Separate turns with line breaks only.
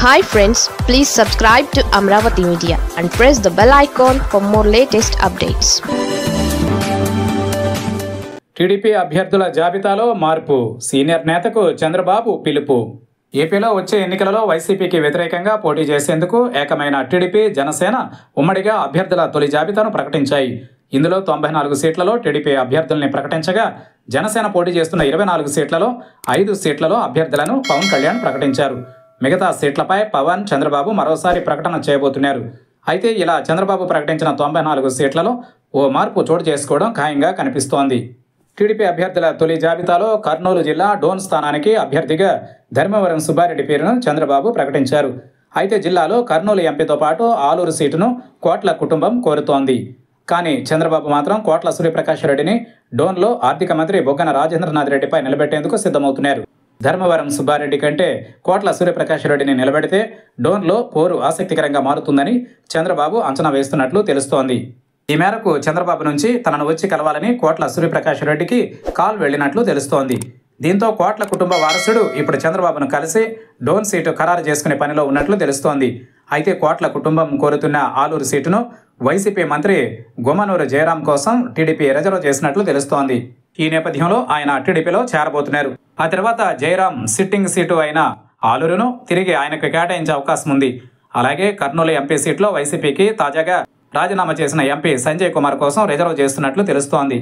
Hi friends please subscribe to Amaravati media and press the bell icon for more latest updates
TDP అభ్యర్థుల జాబితాలో మార్పు. Senior నేతకు Chandrababu పిలుపు. ఏపీలో వచ్చే ఎన్నికలలో వైసీపీకి వ్యతిరేకంగా పోటీ చేసేందుకు ఏకమైన టీడీపీ జనసేన ఉమ్మడిగా అభ్యర్థుల తొలి జాబితాను ప్రకటించాయి. ఇందులో తొంభై నాలుగు సీట్లలో టీడీపీ అభ్యర్థుల్ని ప్రకటించగా జనసేన పోటీ చేస్తున్న ఇరవై నాలుగు సీట్లలో ఐదు సీట్లలో అభ్యర్థులను పవన్ కళ్యాణ్ ప్రకటించారు. మిగతా సీట్లపై పవన్ చంద్రబాబు మరోసారి ప్రకటన చేయబోతున్నారు. అయితే ఇలా చంద్రబాబు ప్రకటించిన తొంభై నాలుగు సీట్లలో ఓ మార్పు చోటు చేసుకోవడం ఖాయంగా కనిపిస్తోంది. టీడీపీ అభ్యర్థుల తొలి జాబితాలో కర్నూలు జిల్లా డోన్ స్థానానికి అభ్యర్థిగా ధర్మవరం సుబ్బారెడ్డి పేరును చంద్రబాబు ప్రకటించారు. అయితే జిల్లాలో కర్నూలు ఎంపీతో పాటు ఆలూరు సీటును కోట్ల కుటుంబం కోరుతోంది. కానీ చంద్రబాబు మాత్రం కోట్ల సూర్యప్రకాష్ రెడ్డిని డోన్లో ఆర్థిక మంత్రి బొగ్గన రాజేంద్రనాథ్ రెడ్డిపై నిలబెట్టేందుకు సిద్ధమవుతున్నారు. ధర్మవరం సుబ్బారెడ్డి కంటే కోట్ల సూర్యప్రకాష్ రెడ్డిని నిలబెడితే డోన్లో పోరు ఆసక్తికరంగా మారుతుందని చంద్రబాబు అంచనా వేస్తున్నట్లు తెలుస్తోంది. ఈ మేరకు చంద్రబాబు నుంచి తనను వచ్చి కలవాలని కోట్ల సూర్యప్రకాష్ రెడ్డికి కాల్ వెళ్ళినట్లు తెలుస్తోంది. దీంతో కోట్ల కుటుంబ వారసుడు ఇప్పుడు చంద్రబాబును కలిసి డోన్ సీటు ఖరారు చేసుకునే పనిలో ఉన్నట్లు తెలుస్తోంది. అయితే కోట్ల కుటుంబం కోరుతున్న ఆలూరు సీటును వైసీపీ మంత్రి గుమ్మనూరు జయరాం కోసం టీడీపీ రిజర్వ్ చేసినట్లు తెలుస్తోంది. ఈ నేపథ్యంలో ఆయన టీడీపీలో చేరబోతున్నారు. ఆ తర్వాత జయరాం సిట్టింగ్ సీటు అయిన ఆలూరును తిరిగి ఆయనకు కేటాయించే అవకాశం ఉంది. అలాగే కర్నూలు ఎంపీ సీట్లో వైసీపీకి తాజాగా రాజీనామా చేసిన ఎంపీ సంజయ్ కుమార్ కోసం రిజర్వ్ చేస్తున్నట్లు తెలుస్తోంది.